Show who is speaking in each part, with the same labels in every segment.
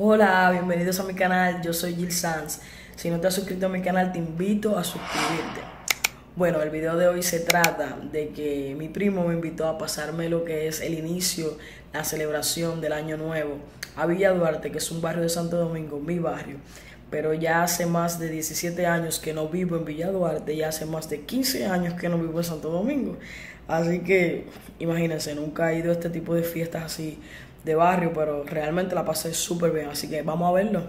Speaker 1: Hola, bienvenidos a mi canal, yo soy Jill Sanz. Si no te has suscrito a mi canal, te invito a suscribirte. Bueno, el video de hoy se trata de que mi primo me invitó a pasarme lo que es el inicio, la celebración del Año Nuevo a Villa Duarte, que es un barrio de Santo Domingo, mi barrio. Pero ya hace más de 17 años que no vivo en Villa Duarte y hace más de 15 años que no vivo en Santo Domingo. Así que imagínense, nunca he ido a este tipo de fiestas así de barrio, pero realmente la pasé súper bien. Así que vamos a verlo.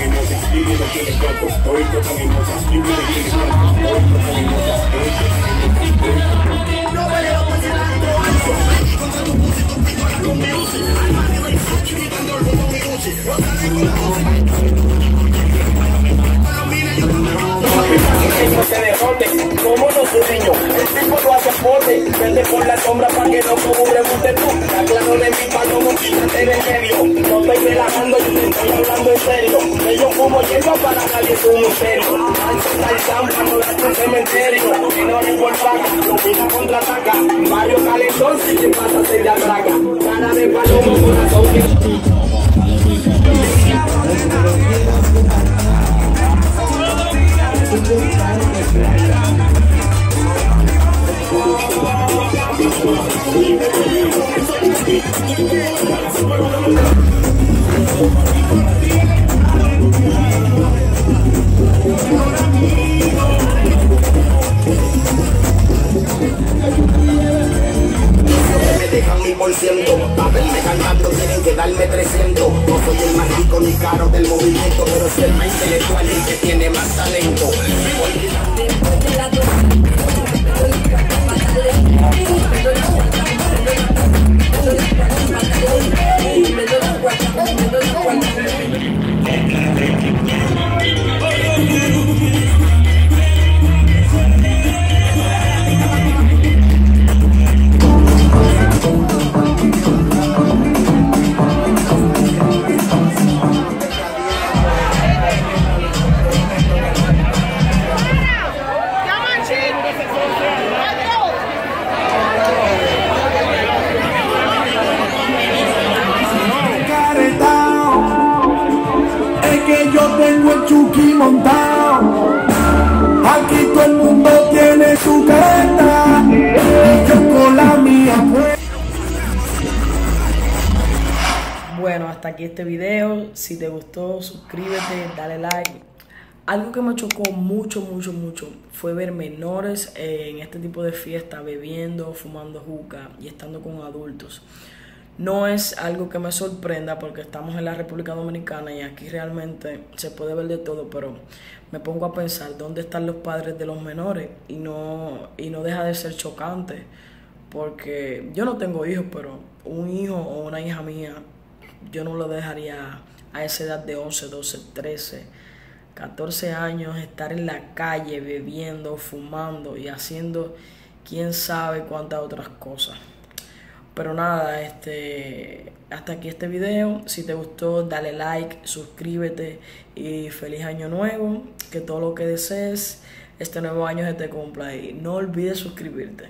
Speaker 2: hermosa, dime que me trato, hoy está que me hoy hoy No la pase dando alto, la con mi usi, al barrio del sur, gritando con la se derrote, como no su niño, el tipo no hace porte, vende por la sombra para que no cubre usted tú, la claro de mi palomo, quítate de medio, no estoy relajando, yo te estoy hablando en serio, que yo fumo hierba para nadie es un misterio, antes el zampa, no es un cementerio, menores por paga, lo vida contraataca, barrio calentón, si te pasa se te atraca, cara de palomo, corazón que... me dejan verme cantando tienen que darme 300 No soy el más rico ni caro del movimiento Pero soy el más intelectual
Speaker 3: chuki montado. Aquí todo el mundo tiene su careta. Y yo con la mía.
Speaker 1: Bueno, hasta aquí este video. Si te gustó, suscríbete, dale like. Algo que me chocó mucho, mucho, mucho fue ver menores eh, en este tipo de fiesta bebiendo, fumando juca y estando con adultos. No es algo que me sorprenda porque estamos en la República Dominicana y aquí realmente se puede ver de todo, pero me pongo a pensar dónde están los padres de los menores y no, y no deja de ser chocante porque yo no tengo hijos, pero un hijo o una hija mía yo no lo dejaría a esa edad de 11, 12, 13, 14 años estar en la calle bebiendo, fumando y haciendo quién sabe cuántas otras cosas. Pero nada, este, hasta aquí este video. Si te gustó, dale like, suscríbete y feliz año nuevo. Que todo lo que desees este nuevo año se te cumpla y no olvides suscribirte.